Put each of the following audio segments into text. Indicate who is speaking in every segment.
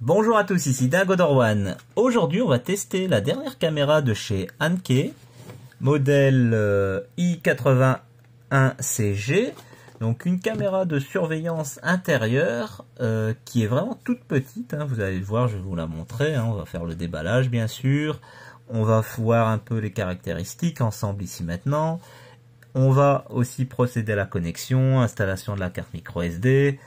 Speaker 1: Bonjour à tous, ici Dagodorwan. Aujourd'hui, on va tester la dernière caméra de chez Anke, modèle euh, i81CG. Donc une caméra de surveillance intérieure euh, qui est vraiment toute petite. Hein. vous allez le voir, je vais vous la montrer. Hein. on va faire le déballage bien sûr. On va voir un peu les caractéristiques ensemble ici maintenant. On va aussi procéder à la connexion, installation de la carte micro SD,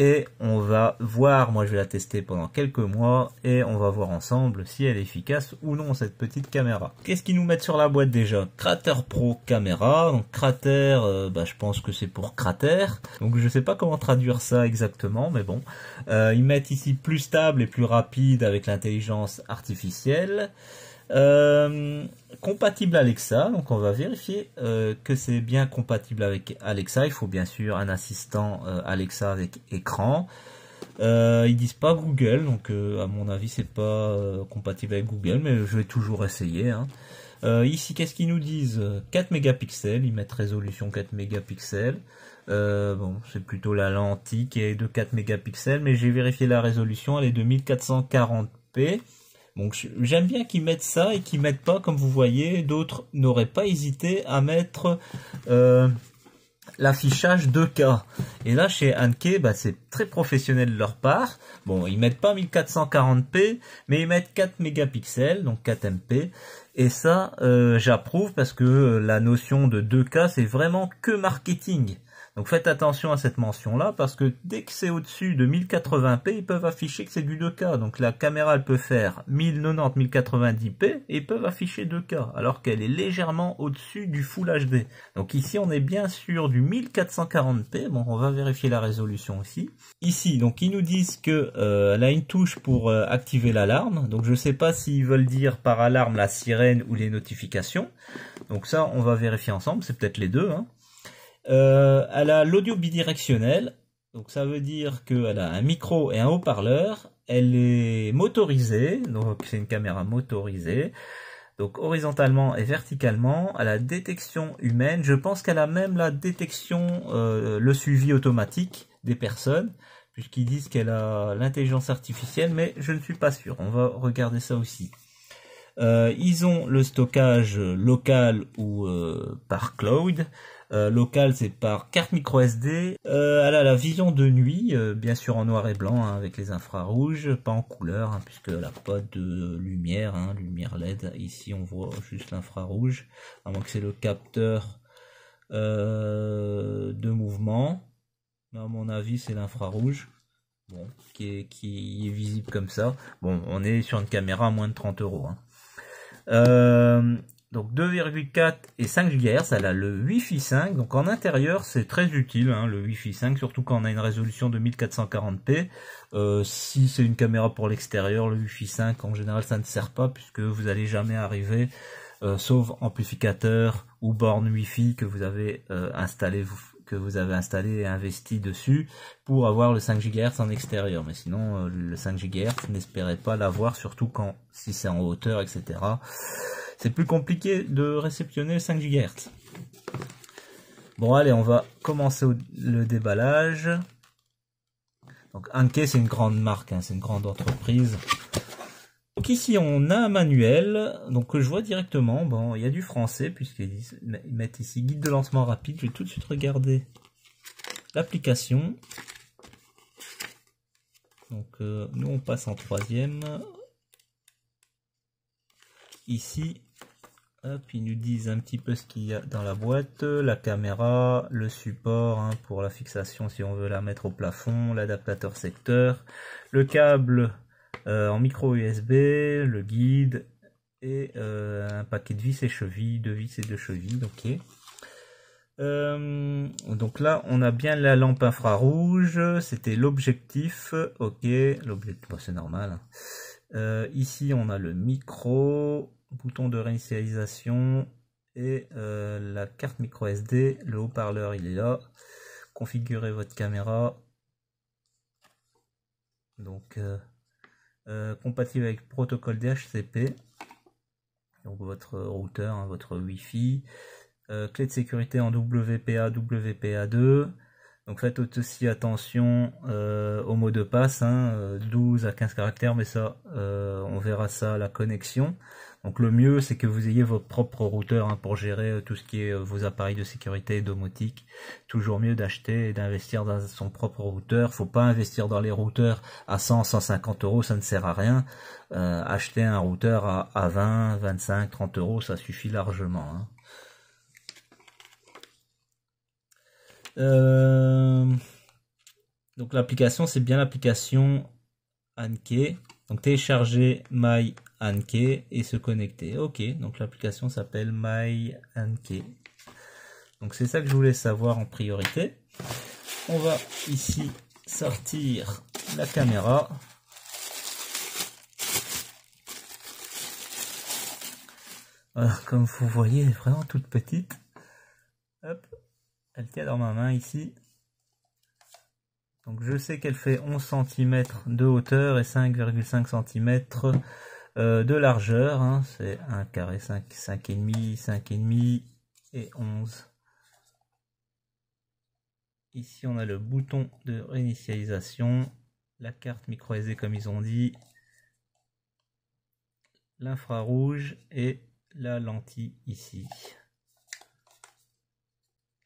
Speaker 1: et on va voir, moi je vais la tester pendant quelques mois et on va voir ensemble si elle est efficace ou non cette petite caméra. Qu'est-ce qu'ils nous mettent sur la boîte déjà? Crater Pro caméra, donc crater, euh, bah, je pense que c'est pour cratère, donc je sais pas comment traduire ça exactement, mais bon. Euh, ils mettent ici plus stable et plus rapide avec l'intelligence artificielle. Euh, compatible Alexa, donc on va vérifier euh, que c'est bien compatible avec Alexa. Il faut bien sûr un assistant euh, Alexa avec écran. ils disent pas Google, donc à mon avis c'est pas compatible avec Google, mais je vais toujours essayer. Hein. ici, qu'est-ce qu'ils nous disent? 4 mégapixels, ils mettent résolution 4 mégapixels. bon, c'est plutôt la lentille qui est de 4 mégapixels, mais j'ai vérifié la résolution, elle est de 1440p. Donc j'aime bien qu'ils mettent ça et qu'ils mettent pas, comme vous voyez, d'autres n'auraient pas hésité à mettre euh, l'affichage 2K. Et là chez Anke, bah, c'est très professionnel de leur part. Bon, ils mettent pas 1440p, mais ils mettent 4 mégapixels, donc 4 MP. Et ça, euh, j'approuve parce que la notion de 2K, c'est vraiment que marketing. Donc faites attention à cette mention-là, parce que dès que c'est au-dessus de 1080p, ils peuvent afficher que c'est du 2K. Donc la caméra, elle peut faire 1090, 1090p, et ils peuvent afficher 2K, alors qu'elle est légèrement au-dessus du Full HD. Donc ici, on est bien sûr du 1440p. Bon, on va vérifier la résolution aussi. Ici, donc ils nous disent que euh, elle a une touche pour euh, activer l'alarme. Donc je ne sais pas s'ils veulent dire par alarme la sirène ou les notifications. Donc ça, on va vérifier ensemble. C'est peut-être les deux. Hein. Euh, elle a l'audio bidirectionnel, donc ça veut dire qu'elle a un micro et un haut-parleur. Elle est motorisée, donc c'est une caméra motorisée. Donc horizontalement et verticalement, elle a détection humaine. Je pense qu'elle a même la détection, euh, le suivi automatique des personnes, puisqu'ils disent qu'elle a l'intelligence artificielle, mais je ne suis pas sûr. On va regarder ça aussi. Euh, ils ont le stockage local ou par cloud. Euh, local, c'est par carte micro SD. Euh, elle a la vision de nuit, euh, bien sûr en noir et blanc, hein, avec les infrarouges, pas en couleur, hein, puisqu'elle n'a pas de lumière, hein, lumière LED. Ici, on voit juste l'infrarouge, à moins que c'est le capteur de mouvement. À mon avis, c'est l'infrarouge. Bon, qui est, visible comme ça. Bon, on est sur une caméra à moins de 30 euros. Donc 2,4 et 5 GHz, elle a le Wi-Fi 5, donc en intérieur c'est très utile hein, le Wi-Fi 5, surtout quand on a une résolution de 1440p. Euh, si c'est une caméra pour l'extérieur, le Wi-Fi 5 en général ça ne sert pas puisque vous n'allez jamais arriver, euh, sauf amplificateur ou borne Wi-Fi que vous avez euh, installé que vous avez installé et investi dessus pour avoir le 5 GHz en extérieur. Mais sinon, le 5 GHz, n'espérez pas l'avoir, surtout quand si c'est en hauteur, etc c'est plus compliqué de réceptionner 5 GHz. Bon allez, on va commencer le déballage. Donc Anke c'est une grande marque, hein, c'est une grande entreprise. Donc ici on a un manuel, donc je vois directement, bon il y a du français puisqu'ils mettent ici guide de lancement rapide. Je vais tout de suite regarder l'application. Donc euh, nous on passe en troisième. Ici Hop, ils nous disent un petit peu ce qu'il y a dans la boîte, la caméra, le support hein, pour la fixation si on veut la mettre au plafond, l'adaptateur secteur, le câble euh, en micro USB, le guide et euh, un paquet de vis et chevilles, de vis et de chevilles, ok. Euh, donc là, on a bien la lampe infrarouge, c'était l'objectif, ok, l'objectif, c'est normal. Hein. ici, on a le micro, bouton de réinitialisation et euh, la carte micro SD, le haut-parleur il est là. Configurez votre caméra. Donc euh, euh, compatible avec protocole DHCP. Donc votre routeur, hein, votre Wi-Fi. clé de sécurité en WPA, WPA2. Donc faites aussi attention au mot de passe, 12 à 15 caractères, mais ça, on verra ça à la connexion. Donc le mieux, c'est que vous ayez votre propre routeur hein, pour gérer euh, tout ce qui est euh, vos appareils de sécurité et domotique. Toujours mieux d'acheter et d'investir dans son propre routeur. Faut pas investir dans les routeurs à 100, 150 euros, ça ne sert à rien. Euh, acheter un routeur à, 20, 25, 30 euros, ça suffit largement. Hein. donc l'application, c'est bien l'application Anke. Donc télécharger My Anke et se connecter. Ok, donc l'application s'appelle My Anke. Donc c'est ça que je voulais savoir en priorité. On va ici sortir la caméra. comme vous voyez, elle est vraiment toute petite. Hop, elle tient dans ma main ici. Donc je sais qu'elle fait 11 cm de hauteur et 5,5 cm euh, de largeur. Hein. C'est un carré 5, 5,5, 5,5 et 11. Ici on a le bouton de réinitialisation, la carte micro SD comme ils ont dit, l'infrarouge et la lentille ici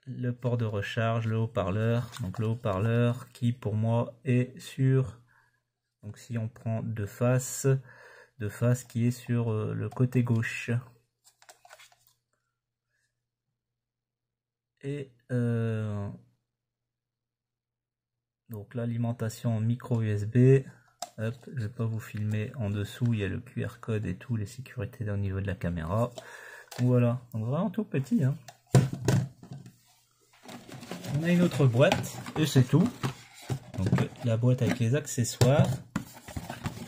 Speaker 1: le port de recharge, le haut-parleur. Donc le haut-parleur qui pour moi est sur, donc si on prend de face, de face qui est sur euh, le côté gauche. Et euh, donc l'alimentation micro USB. Hop, je vais pas vous filmer en dessous, il y a le QR code et tout, les sécurités au niveau de la caméra. Voilà, donc vraiment tout petit. Hein on a une autre boîte et c'est tout. Donc la boîte avec les accessoires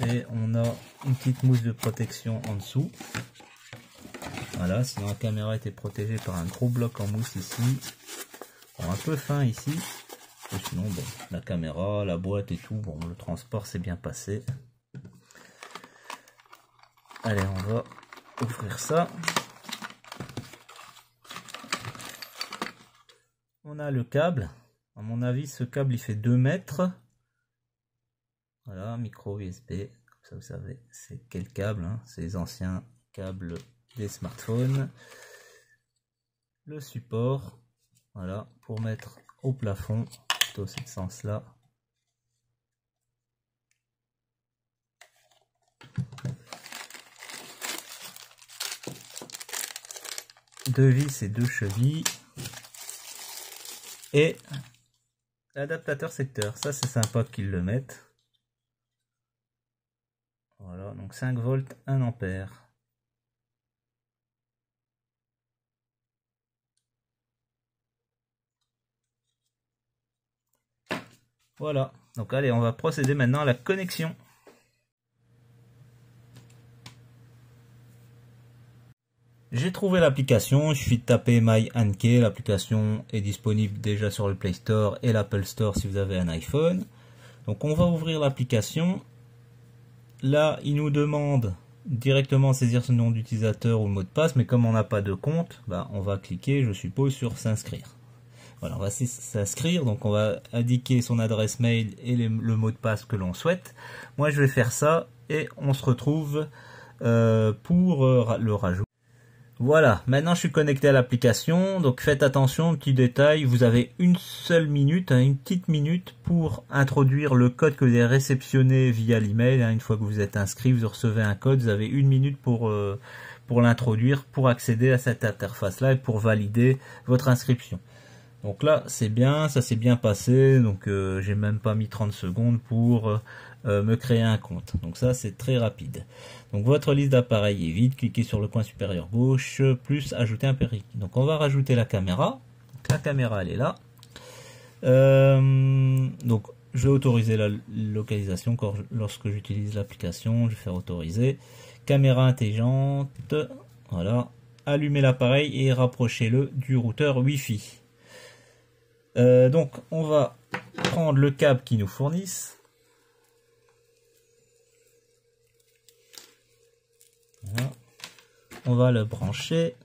Speaker 1: et on a une petite mousse de protection en dessous. Voilà, sinon la caméra était protégée par un gros bloc en mousse ici. un peu fin ici. Sinon, bon, la caméra, la boîte et tout, bon, le transport s'est bien passé. Allez, on va ouvrir ça. Le câble. À mon avis, ce câble, il fait 2 mètres. Voilà, micro USB. Comme ça, vous savez, c'est quel câble. Hein c'est les anciens câbles des smartphones. Le support. Voilà, pour mettre au plafond. Dans ce sens-là. Deux vis et deux chevilles. Et l'adaptateur secteur, ça c'est sympa qu'ils le mettent. Voilà, donc 5 volts, 1 ampère. Voilà, donc allez, on va procéder maintenant à la connexion. J'ai trouvé l'application, il suffit de taper MyAnke, l'application est disponible déjà sur le Play Store et l'Apple Store si vous avez un iPhone. Donc on va ouvrir l'application. Là, il nous demande directement saisir ce nom d'utilisateur ou le mot de passe, mais comme on n'a pas de compte, bah, on va cliquer, je suppose, sur s'inscrire. Voilà, on va s'inscrire, donc on va indiquer son adresse mail et le mot de passe que l'on souhaite. Moi, je vais faire ça et on se retrouve euh, pour euh, le rajout. Voilà, maintenant je suis connecté à l'application, donc faites attention, petit détail, vous avez une seule minute, hein, une petite minute pour introduire le code que vous avez réceptionné via l'email. Hein, une fois que vous êtes inscrit, vous recevez un code, vous avez une minute pour, euh, pour l'introduire, pour accéder à cette interface-là et pour valider votre inscription. Donc là, c'est bien, ça s'est bien passé, donc euh, j'ai même pas mis 30 secondes pour euh, me créer un compte. Donc ça, c'est très rapide. Donc votre liste d'appareils est vide, cliquez sur le coin supérieur gauche, plus ajouter un périque. Donc on va rajouter la caméra. la caméra, elle est là. Euh, donc je vais autoriser la localisation lorsque j'utilise l'application. Je vais faire autoriser. Caméra intelligente. Voilà. Allumez l'appareil et rapprochez-le du routeur Wi-Fi. Euh, donc on va prendre le câble qui nous fournissent. On va le brancher.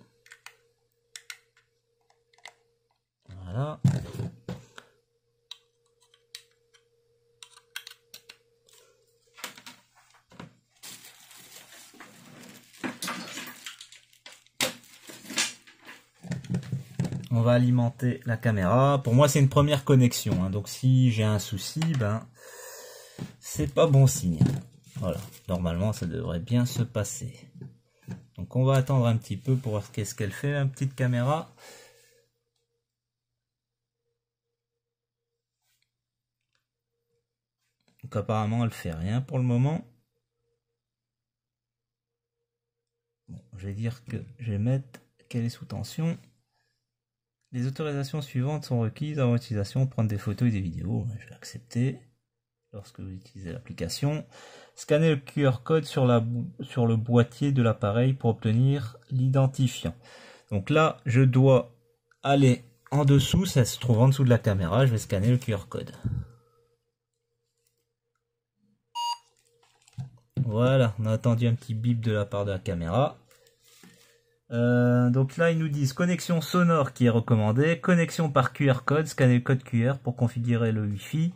Speaker 1: Voilà. On va alimenter la caméra. Pour moi, c'est une première connexion. Hein. Donc, si j'ai un souci, ben, c'est pas bon signe. Voilà. Normalement, ça devrait bien se passer. Donc, on va attendre un petit peu pour voir qu'est-ce qu'elle fait, la petite caméra. Donc, apparemment, elle fait rien pour le moment. Je vais dire que je vais mettre qu'elle est sous tension. Les autorisations suivantes sont requises avant l'utilisation, prendre des photos et des vidéos. Je vais accepter lorsque vous utilisez l'application. Scanner le QR code sur le boîtier de l'appareil pour obtenir l'identifiant. Donc là, je dois aller en dessous, ça se trouve en dessous de la caméra, je vais scanner le QR code. Voilà, on a attendu un petit bip de la part de la caméra. Euh, donc là, ils nous disent connexion sonore qui est recommandée, connexion par QR code, scanner le code QR pour configurer le Wi-Fi,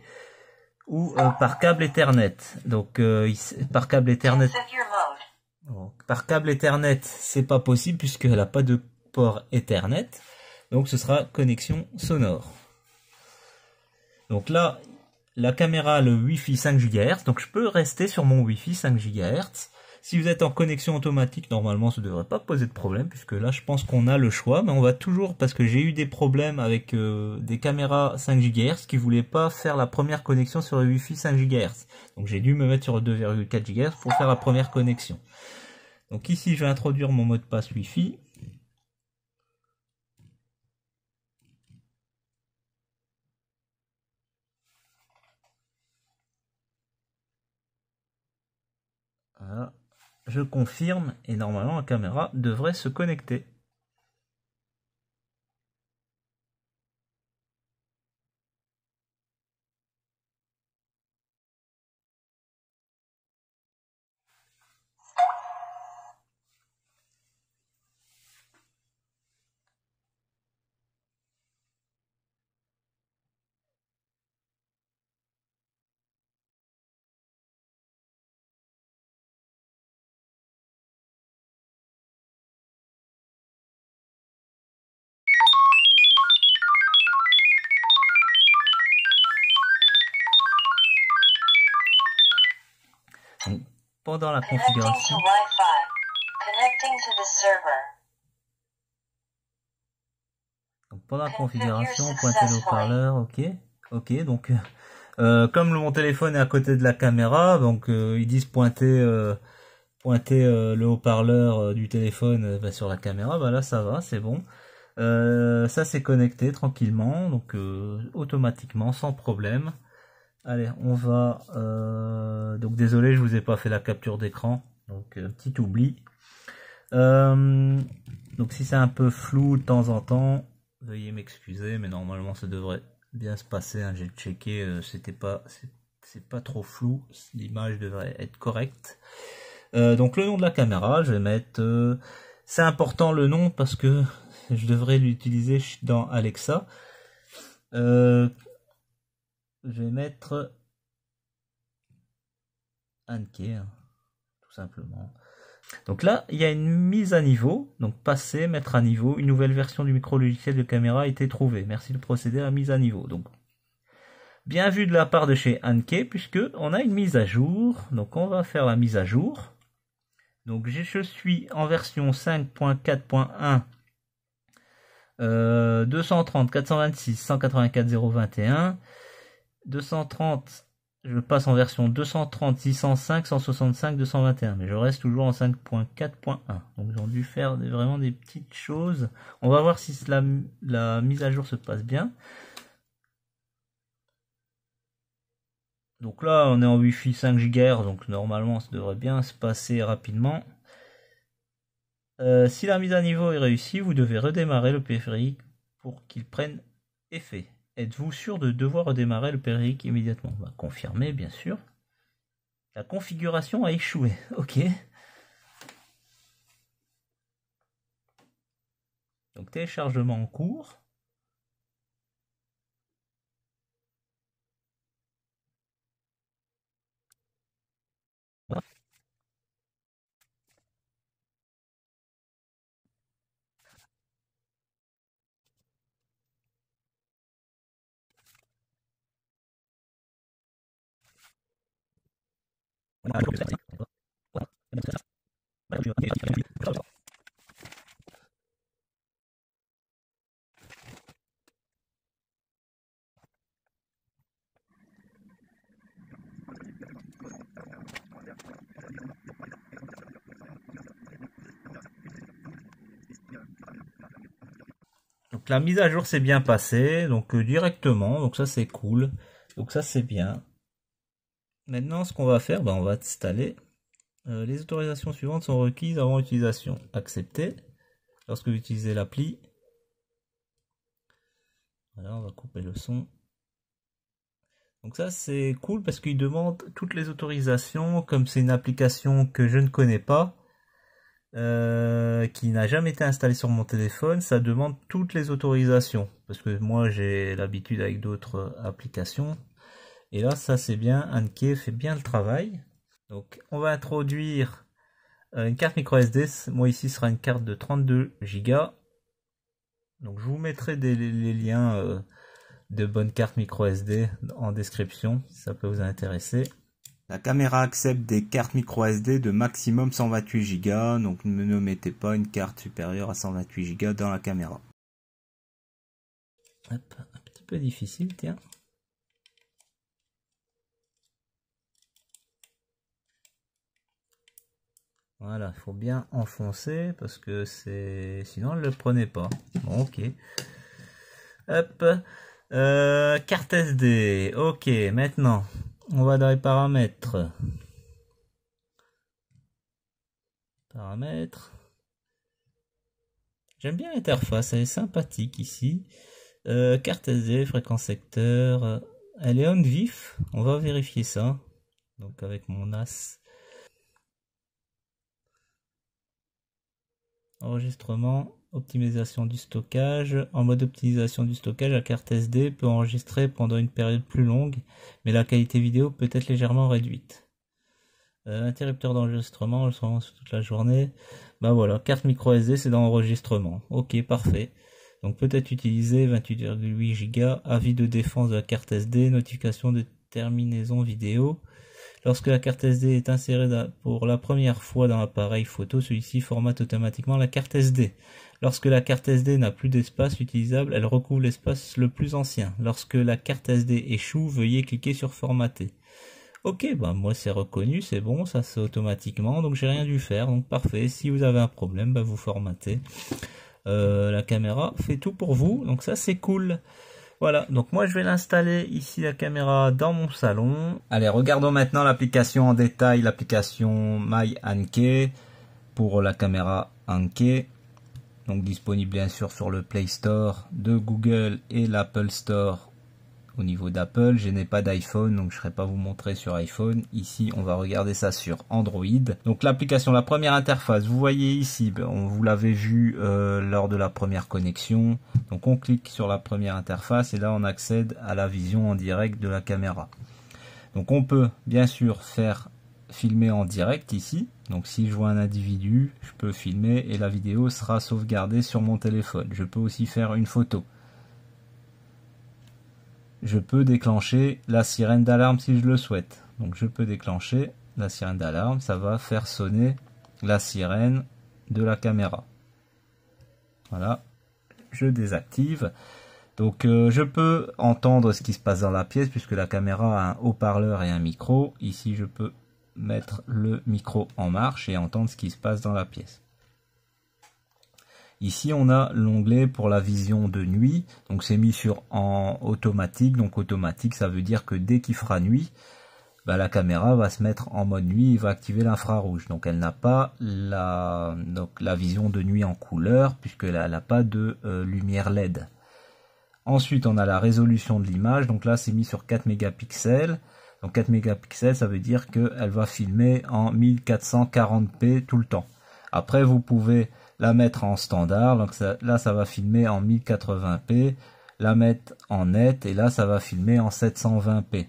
Speaker 1: ou euh, par câble Ethernet. Donc euh, par câble Ethernet. par câble Ethernet, c'est pas possible puisqu'elle n'a pas de port Ethernet. Donc ce sera connexion sonore. Donc là, la caméra le Wi-Fi 5 GHz, donc je peux rester sur mon Wi-Fi 5 GHz. Si vous êtes en connexion automatique, normalement, ça ne devrait pas poser de problème, puisque là, je pense qu'on a le choix, mais on va toujours, parce que j'ai eu des problèmes avec euh, des caméras 5 GHz qui voulaient pas faire la première connexion sur le Wi-Fi 5 GHz. Donc j'ai dû me mettre sur 2,4 GHz pour faire la première connexion. Donc ici, je vais introduire mon mot de passe Wi-Fi. Voilà je confirme et normalement la caméra devrait se connecter. Pendant la configuration. Donc pendant la configuration, pointez le haut-parleur, ok, ok. Donc euh, comme mon téléphone est à côté de la caméra, donc euh, ils disent pointer, euh, pointer le haut-parleur du téléphone bah, sur la caméra. Bah là ça va, c'est bon. ça c'est connecté tranquillement, donc automatiquement, sans problème. Allez, on va... Euh, donc désolé, je vous ai pas fait la capture d'écran. Donc euh, petit oubli. Euh, donc si c'est un peu flou de temps en temps, veuillez m'excuser, mais normalement ça devrait bien se passer. Hein. J'ai checké, c'était pas, c'est pas trop flou. L'image devrait être correcte. donc le nom de la caméra, je vais mettre. c'est important le nom parce que je devrais l'utiliser dans Alexa. Je vais mettre Anke, hein, tout simplement. Donc là, il y a une mise à niveau, donc passer, mettre à niveau, une nouvelle version du micro logiciel de caméra a été trouvée. Merci de procéder à la mise à niveau. Donc, bien vu de la part de chez Anke, puisque on a une mise à jour. Donc on va faire la mise à jour. Donc je suis en version 5.4.1 230 426 184 021 230, je passe en version 230, 605, 165, 221, mais je reste toujours en 5.4.1. Donc ils ont dû faire vraiment des petites choses. On va voir si la, mise à jour se passe bien. Donc là, on est en Wi-Fi 5 GHz, donc normalement, ça devrait bien se passer rapidement. Euh, si la mise à niveau est réussie, vous devez redémarrer le périphérique pour qu'il prenne effet. Êtes-vous sûr de devoir redémarrer le périphérique immédiatement? Bah, Confirmé, bien sûr. La configuration a échoué. Ok. Donc téléchargement en cours. Donc la mise à jour s'est bien passée, donc euh, directement, donc ça c'est cool, donc ça c'est bien. Maintenant ce qu'on va faire, ben, on va installer. Euh, les autorisations suivantes sont requises avant utilisation. Accepter lorsque vous utilisez l'appli. Voilà, on va couper le son. Donc ça c'est cool parce qu'il demande toutes les autorisations, comme c'est une application que je ne connais pas. Euh, qui n'a jamais été installé sur mon téléphone, ça demande toutes les autorisations. Parce que moi j'ai l'habitude avec d'autres applications. Et là ça c'est bien, Anke fait bien le travail. Donc on va introduire euh, une carte micro SD. Moi ici ce sera une carte de 32 Go. Donc je vous mettrai des, les liens euh, de bonnes cartes micro SD en description si ça peut vous intéresser. La caméra accepte des cartes micro SD de maximum 128 Go, donc ne mettez pas une carte supérieure à 128 Go dans la caméra. un petit peu difficile, tiens. Voilà, il faut bien enfoncer parce que c'est sinon ne le prenez pas. Bon, ok. Hop. Euh, carte SD. Ok, maintenant on va dans les paramètres. Paramètres. J'aime bien l'interface, elle est sympathique ici. Euh, carte SD, fréquence secteur. Elle est on vif. On va vérifier ça. Donc avec mon NAS. Enregistrement. Optimisation du stockage. En mode optimisation du stockage, la carte SD peut enregistrer pendant une période plus longue, mais la qualité vidéo peut être légèrement réduite. Euh, interrupteur d'enregistrement, enregistrement toute la journée. Bah voilà, carte micro SD, c'est dans enregistrement. Ok, parfait. Donc peut-être utiliser 28,8 Go, avis de défense de la carte SD, notification de terminaison vidéo. Lorsque la carte SD est insérée pour la première fois dans l'appareil photo, celui-ci formate automatiquement la carte SD. Lorsque la carte SD n'a plus d'espace utilisable, elle recouvre l'espace le plus ancien. Lorsque la carte SD échoue, veuillez cliquer sur formater. Ok, bah moi c'est reconnu, c'est bon, ça c'est automatiquement, donc j'ai rien dû faire, donc parfait. Si vous avez un problème, bah vous formatez. Euh, la caméra fait tout pour vous, donc ça c'est cool. Voilà, donc moi je vais l'installer ici la caméra dans mon salon. Allez, regardons maintenant l'application en détail, l'application My Anke pour la caméra Anke donc disponible bien sûr sur le Play Store de Google et l'Apple Store au niveau d'Apple. Je n'ai pas d'iPhone, donc je ne serai pas vous montrer sur iPhone. Ici, on va regarder ça sur Android. Donc l'application, la première interface, vous voyez ici, ben, on vous l'avait vu euh, lors de la première connexion. Donc on clique sur la première interface et là on accède à la vision en direct de la caméra. Donc on peut bien sûr faire filmer en direct ici. Donc si je vois un individu, je peux filmer et la vidéo sera sauvegardée sur mon téléphone. Je peux aussi faire une photo. Je peux déclencher la sirène d'alarme si je le souhaite. Donc je peux déclencher la sirène d'alarme, ça va faire sonner la sirène de la caméra. Voilà, je désactive. Donc euh, je peux entendre ce qui se passe dans la pièce puisque la caméra a un haut-parleur et un micro. Ici je peux mettre le micro en marche et entendre ce qui se passe dans la pièce. Ici, on a l'onglet pour la vision de nuit. Donc, c'est mis sur en automatique. Donc, automatique, ça veut dire que dès qu'il fera nuit, bah, la caméra va se mettre en mode nuit et va activer l'infrarouge. Donc, elle n'a pas la, vision de nuit en couleur puisqu'elle n'a pas de euh, lumière LED. Ensuite, on a la résolution de l'image. Donc là, c'est mis sur 4 mégapixels. Donc 4 mégapixels, ça veut dire qu'elle va filmer en 1440p tout le temps. Après, vous pouvez la mettre en standard. Donc là, ça va filmer en 1080p. La mettre en net et là, ça va filmer en 720p.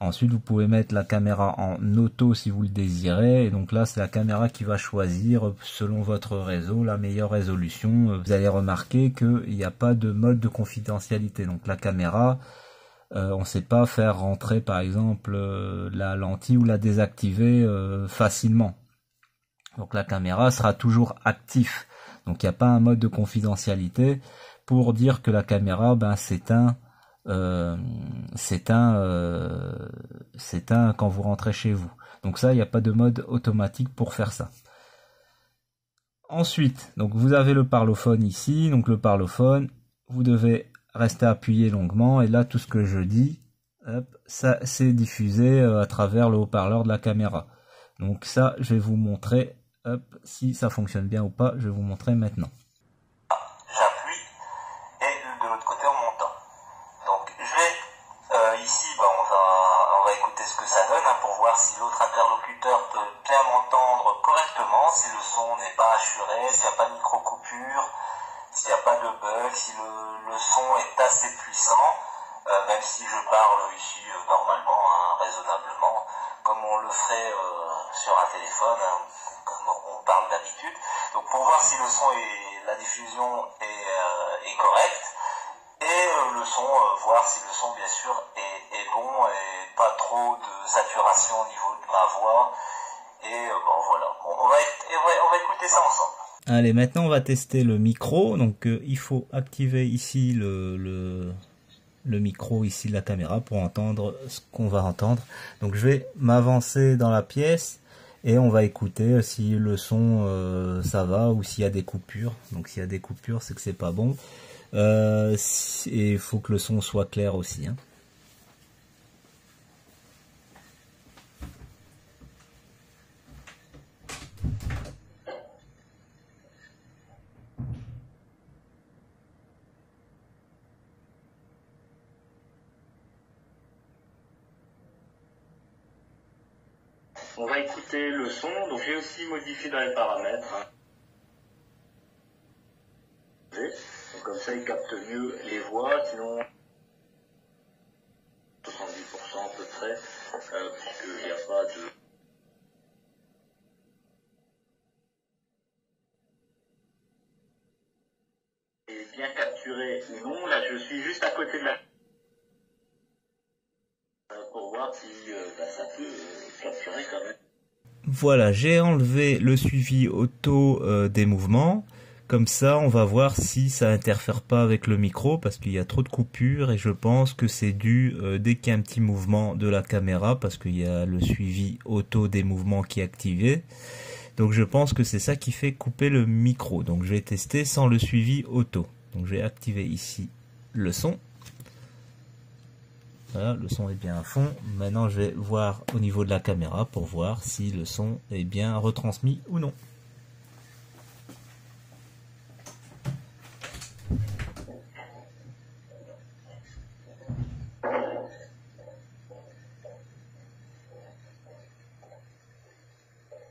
Speaker 1: Ensuite, vous pouvez mettre la caméra en auto si vous le désirez. Et donc là, c'est la caméra qui va choisir, selon votre réseau, la meilleure résolution. Vous allez remarquer qu'il n'y a pas de mode de confidentialité. Donc la caméra euh, on ne sait pas faire rentrer par exemple euh, la lentille ou la désactiver facilement. Donc la caméra sera toujours active. Donc il n'y a pas un mode de confidentialité pour dire que la caméra ben s'éteint s'éteint s'éteint quand vous rentrez chez vous. Donc ça il n'y a pas de mode automatique pour faire ça. Ensuite, donc vous avez le parlophone ici, donc le parlophone, vous devez rester appuyé longuement et là tout ce que je dis, ça c'est diffusé euh, à travers le haut-parleur de la caméra. Donc ça, je vais vous montrer si ça fonctionne bien ou pas, je vais vous montrer maintenant.
Speaker 2: J'appuie et de l'autre côté en montant. Donc je vais euh, ici, bah, on, va, on va écouter ce que ça donne hein, pour voir si l'autre interlocuteur peut bien m'entendre correctement, si le son n'est pas assuré, s'il n'y a pas de micro-coupure, s'il n'y a pas de bug, si le, son est assez puissant, euh, même si je parle ici euh, normalement, hein, raisonnablement, comme on le ferait sur un téléphone, hein, pour voir si le son et la diffusion est, est correcte, et le son, voir si le son bien sûr est, bon et pas trop de saturation au niveau de ma voix. Et bon voilà, on, va, écouter ça ensemble.
Speaker 1: Allez, maintenant on va tester le micro. Donc euh, il faut activer ici le, le, micro ici de la caméra pour entendre ce qu'on va entendre. Donc je vais m'avancer dans la pièce et on va écouter si le son euh, ça va ou s'il y a des coupures. Donc s'il y a des coupures, c'est que c'est pas bon. Euh, et il faut que le son soit clair aussi. Hein.
Speaker 2: On va écouter le son. Donc j'ai modifié dans les paramètres. Donc comme ça il capte mieux les voix, sinon 70% à peu près, euh, puisqu'il n'y a pas de Et bien capturé ou non. Là, je suis juste à côté de la pour voir si euh, bah, ça peut euh, capturer quand même.
Speaker 1: Voilà, j'ai enlevé le suivi auto euh, des mouvements. Comme ça, on va voir si ça interfère pas avec le micro parce qu'il y a trop de coupures et je pense que c'est dû dès qu'il y a un petit mouvement de la caméra parce qu'il y a le suivi auto des mouvements qui est activé. Donc je pense que c'est ça qui fait couper le micro. Donc je vais tester sans le suivi auto. Donc je vais activer ici le son. Voilà, le son est bien à fond. Maintenant, je vais voir au niveau de la caméra pour voir si le son est bien retransmis ou non.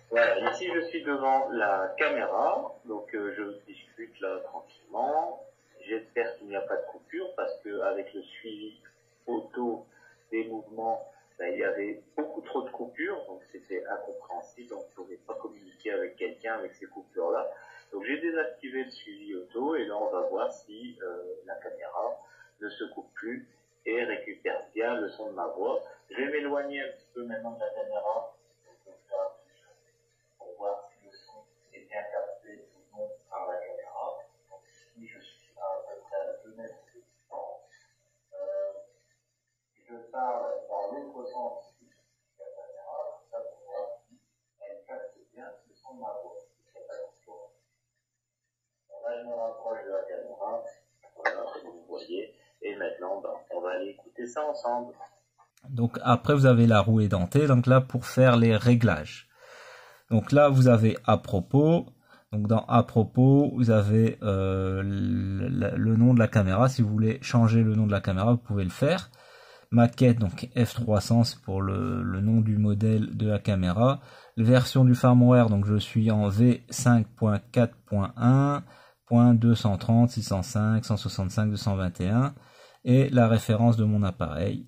Speaker 2: Voilà, ici je suis devant la caméra, donc euh, je discute là tranquillement. J'espère qu'il n'y a pas de coupure parce que avec le suivi auto des mouvements, ben, il y avait beaucoup trop de coupures, donc c'était incompréhensible, on ne pouvait pas communiquer avec quelqu'un avec ces coupures-là. Donc j'ai désactivé le suivi auto et là on va voir si euh, la caméra ne se coupe plus et récupère bien le son de ma voix. Je vais m'éloigner un petit peu maintenant de la caméra pour voir si le son est bien capté ou non par la caméra. Donc si je suis à peu près à 2 mètres
Speaker 1: Donc après, vous avez la roue édentée, donc là, pour faire les réglages. Donc là, vous avez à propos, donc dans à propos, vous avez euh, le, nom de la caméra. Si vous voulez changer le nom de la caméra, vous pouvez le faire maquette, donc F300 pour le, nom du modèle de la caméra. Version du firmware, donc je suis en V5.4.1.230, 605, 165, 221 et la référence de mon appareil.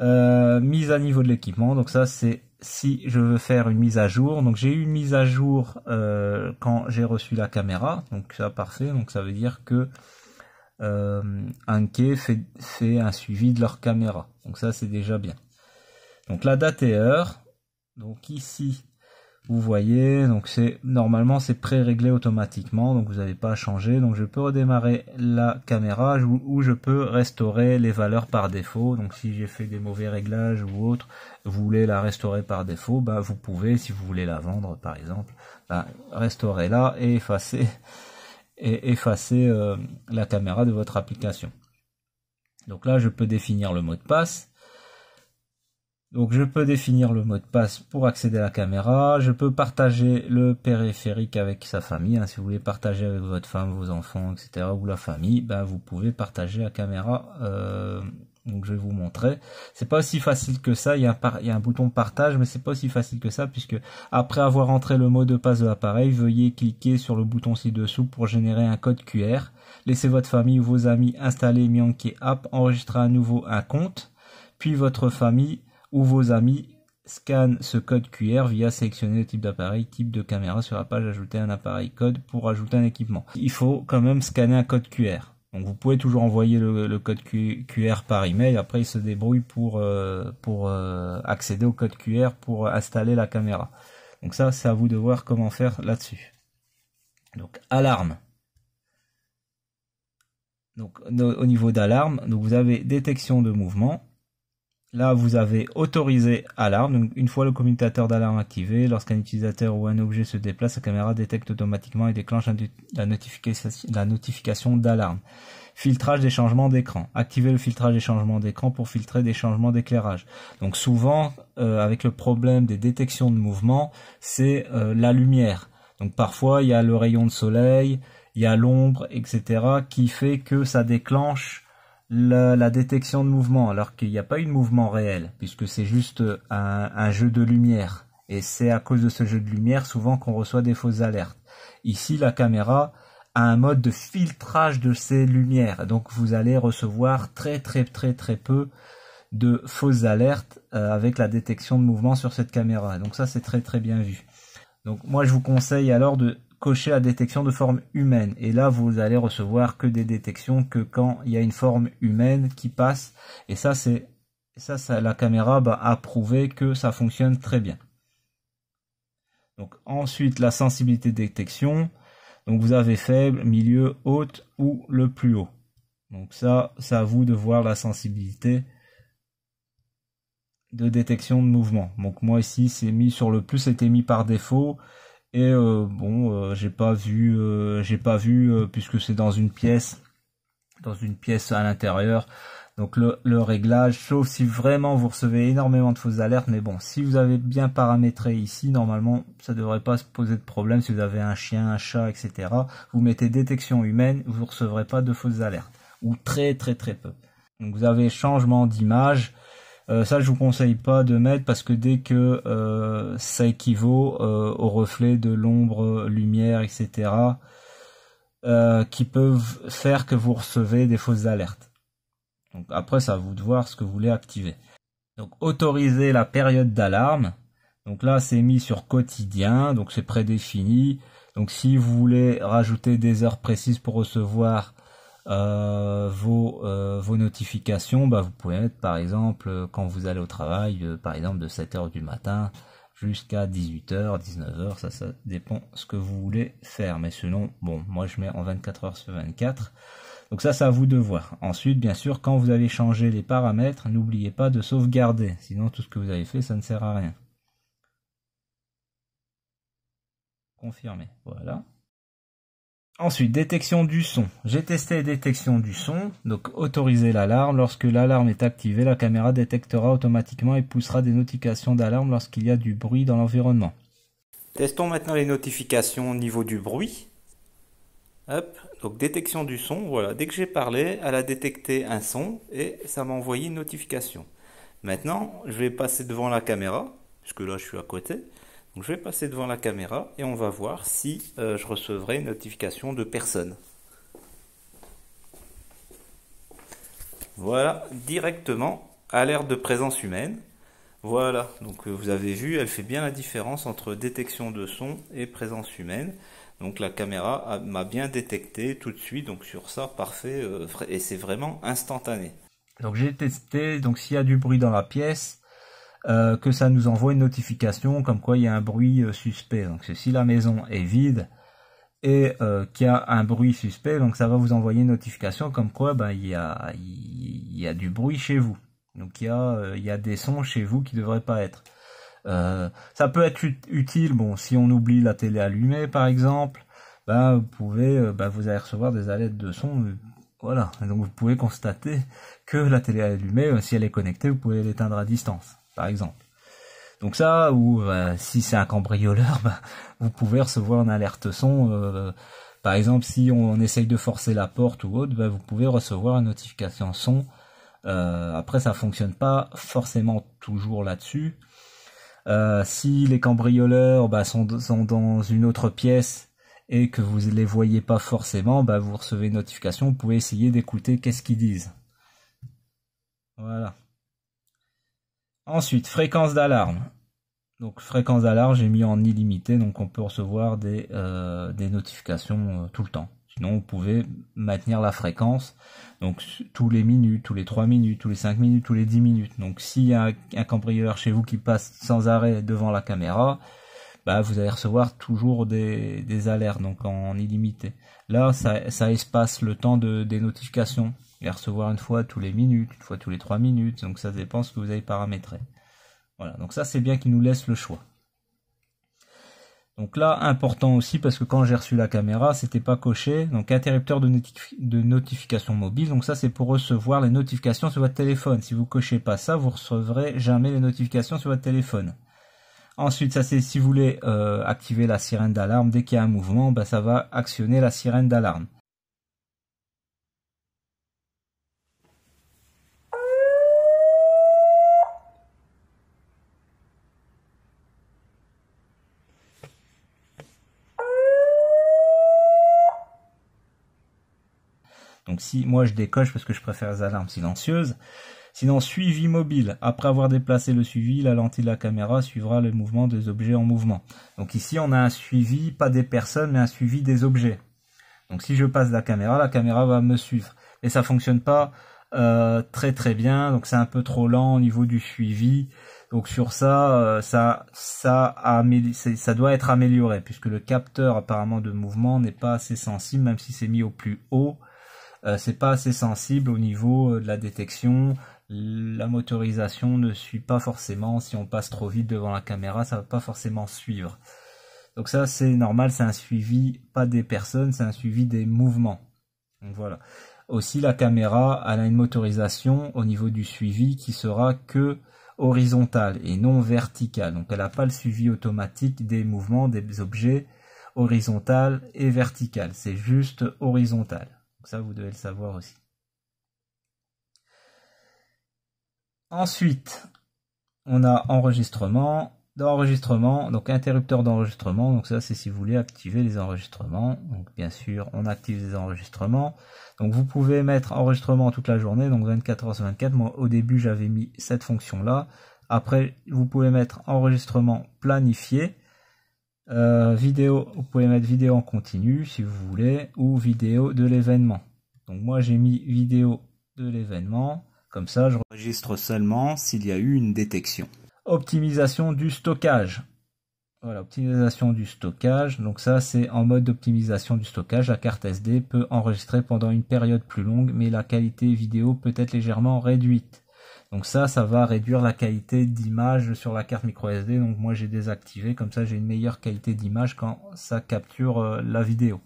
Speaker 1: Euh, mise à niveau de l'équipement, donc ça c'est si je veux faire une mise à jour. Donc j'ai eu une mise à jour euh, quand j'ai reçu la caméra, donc ça parfait. Donc ça veut dire que Anke fait, fait un suivi de leur caméra. Donc ça c'est déjà bien. Donc la date et heure. Donc ici, vous voyez, donc c'est normalement c'est pré-réglé automatiquement, donc vous n'avez pas à changer. Donc je peux redémarrer la caméra ou je peux restaurer les valeurs par défaut. Donc si j'ai fait des mauvais réglages ou autre, vous voulez la restaurer par défaut, bah vous pouvez, si vous voulez la vendre par exemple, bah, restaurer là et effacer et effacer euh, la caméra de votre application. Donc là je peux définir le mot de passe. Donc je peux définir le mot de passe pour accéder à la caméra. Je peux partager le périphérique avec sa famille. Hein. Si vous voulez partager avec votre femme, vos enfants, etc. ou la famille, ben, vous pouvez partager la caméra. Euh, donc je vais vous montrer. C'est pas aussi facile que ça. Il y, a un bouton partage, mais c'est pas aussi facile que ça puisque après avoir entré le mot de passe de l'appareil, veuillez cliquer sur le bouton ci-dessous pour générer un code QR. Laissez votre famille ou vos amis installer Mianke App, enregistrer à nouveau un compte, puis votre famille ou vos amis scannent ce code QR via sélectionner le type d'appareil, type de caméra sur la page ajouter un appareil code pour ajouter un équipement. Il faut quand même scanner un code QR. Donc vous pouvez toujours envoyer le, code QR par email. Après il se débrouille pour euh, pour euh, accéder au code QR pour installer la caméra. Donc ça c'est à vous de voir comment faire là-dessus. Donc alarme. Donc au niveau d'alarme, donc vous avez détection de mouvement. Là, vous avez autorisé alarme. Donc, une fois le commutateur d'alarme activé, lorsqu'un utilisateur ou un objet se déplace, la caméra détecte automatiquement et déclenche la notification, d'alarme. Filtrage des changements d'écran. Activez le filtrage des changements d'écran pour filtrer des changements d'éclairage. Donc souvent, euh, avec le problème des détections de mouvement, c'est euh, la lumière. Donc parfois, il y a le rayon de soleil, il y a l'ombre, etc., qui fait que ça déclenche la, détection de mouvement, alors qu'il n'y a pas eu de mouvement réel, puisque c'est juste un, jeu de lumière. Et c'est à cause de ce jeu de lumière souvent qu'on reçoit des fausses alertes. Ici, la caméra a un mode de filtrage de ces lumières. Donc vous allez recevoir très très très très peu de fausses alertes euh, avec la détection de mouvement sur cette caméra. Donc ça c'est très très bien vu. Donc moi je vous conseille alors de cocher la détection de forme humaine. Et là, vous allez recevoir que des détections que quand il y a une forme humaine qui passe. Et ça, c'est ça, ça, la caméra bah, a prouvé que ça fonctionne très bien. Donc ensuite, la sensibilité détection. Donc vous avez faible, milieu, haute ou le plus haut. Donc ça, c'est à vous de voir la sensibilité de détection de mouvement. Donc moi ici, c'est mis sur le plus, c'était mis par défaut. Et euh, bon, euh, j'ai pas vu, euh, j'ai pas vu puisque c'est dans une pièce, dans une pièce à l'intérieur. Donc le, le, réglage, sauf si vraiment vous recevez énormément de fausses alertes, mais bon, si vous avez bien paramétré ici, normalement, ça devrait pas se poser de problème. Si vous avez un chien, un chat, etc., vous mettez détection humaine, vous recevrez pas de fausses alertes, ou très très très peu. Donc vous avez changement d'image, euh, ça, je vous conseille pas de mettre parce que dès que euh, ça équivaut euh, au reflet de l'ombre, lumière, etc., qui peuvent faire que vous recevez des fausses alertes. Donc après, ça à vous de voir ce que vous voulez activer. Donc autoriser la période d'alarme. Donc là, c'est mis sur quotidien, donc c'est prédéfini. Donc si vous voulez rajouter des heures précises pour recevoir euh, vos, euh, vos notifications, bah, vous pouvez mettre par exemple quand vous allez au travail, euh, par exemple de 7h du matin jusqu'à 18h, 19h, ça, ça dépend ce que vous voulez faire. Mais sinon, bon, moi je mets en 24 h sur 24. Donc ça, c'est à vous de voir. Ensuite, bien sûr, quand vous avez changé les paramètres, n'oubliez pas de sauvegarder. Sinon, tout ce que vous avez fait, ça ne sert à rien. Confirmer. Voilà. Ensuite, détection du son. J'ai testé détection du son, donc autoriser l'alarme. Lorsque l'alarme est activée, la caméra détectera automatiquement et poussera des notifications d'alarme lorsqu'il y a du bruit dans l'environnement. Testons maintenant les notifications au niveau du bruit. Hop, donc détection du son, voilà, dès que j'ai parlé, elle a détecté un son et ça m'a envoyé une notification. Maintenant, je vais passer devant la caméra, puisque là je suis à côté je vais passer devant la caméra et on va voir si euh, je recevrai une notification de personne. Voilà, directement, alerte de présence humaine. Voilà, donc euh, vous avez vu, elle fait bien la différence entre détection de son et présence humaine. Donc la caméra m'a bien détecté tout de suite, donc sur ça, parfait, euh, et c'est vraiment instantané. Donc j'ai testé, donc s'il y a du bruit dans la pièce, euh, que ça nous envoie une notification comme quoi il y a un bruit euh, suspect. Donc si la maison est vide et qu'il y a un bruit suspect, donc ça va vous envoyer une notification comme quoi ben, il, y a, il y a du bruit chez vous. Donc il y a, il y a des sons chez vous qui ne devraient pas être. Euh, ça peut être utile, bon, si on oublie la télé allumée par exemple, bah, vous pouvez, euh, bah, vous allez recevoir des alertes de son, euh, voilà. donc vous pouvez constater que la télé allumée, si elle est connectée, vous pouvez l'éteindre à distance, par exemple. Donc ça, ou si c'est un cambrioleur, bah, vous pouvez recevoir une alerte son. par exemple, si on, essaye de forcer la porte ou autre, bah, vous pouvez recevoir une notification son. après, ça fonctionne pas forcément toujours là-dessus. Euh, si les cambrioleurs bah, sont, dans une autre pièce et que vous ne les voyez pas forcément, bah, vous recevez une notification, vous pouvez essayer d'écouter qu'est-ce qu'ils disent. Voilà. Ensuite, fréquence d'alarme. Donc fréquence d'alarme, j'ai mis en illimité, donc on peut recevoir des, euh, notifications euh, tout le temps. Sinon, vous pouvez maintenir la fréquence. Donc, tous les minutes, tous les 3 minutes, tous les 5 minutes, tous les 10 minutes. Donc, s'il y a un, cambrioleur chez vous qui passe sans arrêt devant la caméra, bah, vous allez recevoir toujours des, alertes, donc en illimité. Là, ça, espace le temps de, des notifications. Et recevoir une fois tous les minutes, une fois tous les 3 minutes. Donc, ça dépend ce que vous avez paramétré. Voilà. Donc, ça, c'est bien qu'il nous laisse le choix. Donc là, important aussi parce que quand j'ai reçu la caméra, c'était pas coché. Donc interrupteur de, de notification mobile. Donc ça, c'est pour recevoir les notifications sur votre téléphone. Si vous cochez pas ça, vous recevrez jamais les notifications sur votre téléphone. Ensuite, ça c'est si vous voulez euh, activer la sirène d'alarme dès qu'il y a un mouvement, bah, ça va actionner la sirène d'alarme. Donc si moi je décoche parce que je préfère les alarmes silencieuses. Sinon, suivi mobile. Après avoir déplacé le suivi, la lentille de la caméra suivra le mouvement des objets en mouvement. Donc ici, on a un suivi, pas des personnes, mais un suivi des objets. Donc si je passe la caméra, la caméra va me suivre. Et ça fonctionne pas euh, très très bien. Donc c'est un peu trop lent au niveau du suivi. Donc sur ça, euh, ça, ça, ça doit être amélioré puisque le capteur apparemment de mouvement n'est pas assez sensible, même si c'est mis au plus haut. Euh, c'est pas assez sensible au niveau euh, de la détection. La motorisation ne suit pas forcément. Si on passe trop vite devant la caméra, ça va pas forcément suivre. Donc ça, c'est normal, c'est un suivi pas des personnes, c'est un suivi des mouvements. Donc voilà. Aussi, la caméra, elle a une motorisation au niveau du suivi qui sera que horizontale et non verticale. Donc elle n'a pas le suivi automatique des mouvements des objets horizontal et vertical. C'est juste horizontal ça, vous devez le savoir aussi. Ensuite, on a enregistrement. D'enregistrement, donc interrupteur d'enregistrement. Donc ça, c'est si vous voulez activer les enregistrements. Donc bien sûr, on active les enregistrements. Donc vous pouvez mettre enregistrement toute la journée, donc 24 heures sur 24. Moi, au début, j'avais mis cette fonction-là. Après, vous pouvez mettre enregistrement planifié. Euh, vidéo, vous pouvez mettre vidéo en continu si vous voulez, ou vidéo de l'événement. Donc moi j'ai mis vidéo de l'événement, comme ça je registre seulement s'il y a eu une détection. Optimisation du stockage. Voilà, optimisation du stockage. Donc ça c'est en mode d'optimisation du stockage. La carte SD peut enregistrer pendant une période plus longue, mais la qualité vidéo peut être légèrement réduite. Donc ça, ça va réduire la qualité d'image sur la carte micro SD. Donc moi j'ai désactivé, comme ça j'ai une meilleure qualité d'image quand ça capture euh, la vidéo.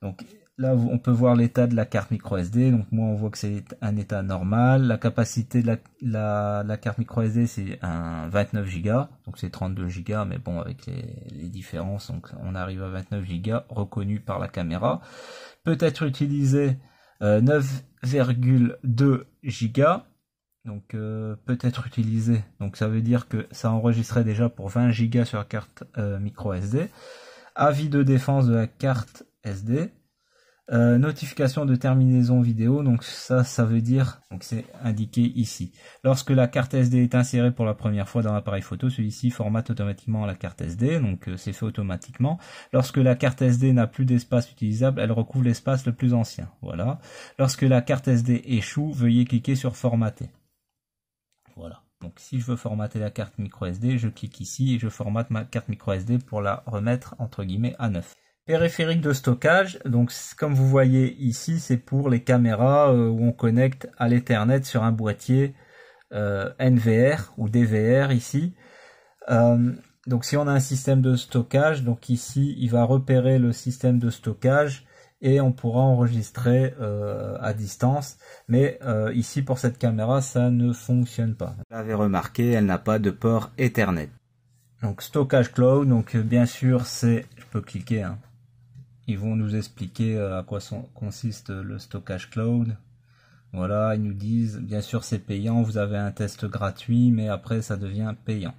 Speaker 1: Donc là on peut voir l'état de la carte micro SD. Donc moi on voit que c'est un état normal. La capacité de la, carte micro SD c'est un 29 Go. Donc c'est 32 Go, mais bon avec les, différences, donc on arrive à 29 Go reconnu par la caméra. Peut être utilisé 9,2 euh, Go donc euh, peut être utilisé. Donc ça veut dire que ça enregistrait déjà pour 20 Go sur la carte euh, micro SD. Avis de défense de la carte SD. Euh, notification de terminaison vidéo, donc ça, ça veut dire, donc c'est indiqué ici. Lorsque la carte SD est insérée pour la première fois dans l'appareil photo, celui-ci formate automatiquement la carte SD, donc euh, c'est fait automatiquement. Lorsque la carte SD n'a plus d'espace utilisable, elle recouvre l'espace le plus ancien. Voilà. Lorsque la carte SD échoue, veuillez cliquer sur formater. Voilà. Donc si je veux formater la carte micro SD, je clique ici et je formate ma carte micro SD pour la remettre entre guillemets à neuf. Périphérique de stockage, donc comme vous voyez ici, c'est pour les caméras euh, où on connecte à l'Ethernet sur un boîtier euh, NVR ou DVR ici. Euh, donc si on a un système de stockage, donc ici il va repérer le système de stockage et on pourra enregistrer à distance. Mais ici pour cette caméra ça ne fonctionne pas. Vous l'avez remarqué, elle n'a pas de port Ethernet. Donc stockage cloud, donc bien sûr c'est, je peux cliquer, hein, ils vont nous expliquer euh, à quoi consiste le stockage cloud. Voilà, ils nous disent, bien sûr c'est payant, vous avez un test gratuit, mais après ça devient payant.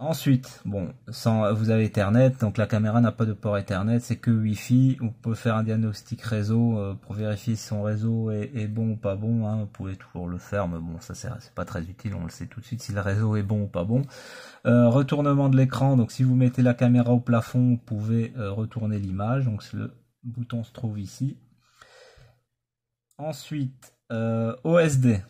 Speaker 1: Ensuite, bon, sans, vous avez Ethernet, donc la caméra n'a pas de port Ethernet, c'est que Wi-Fi. Vous pouvez faire un diagnostic réseau euh, pour vérifier si son réseau est, bon ou pas bon. Hein. Vous pouvez toujours le faire, mais bon, ça c'est pas très utile, on le sait tout de suite si le réseau est bon ou pas bon. Euh, retournement de l'écran, donc si vous mettez la caméra au plafond, vous pouvez euh, retourner l'image. Donc le bouton se trouve ici. Ensuite, OSD.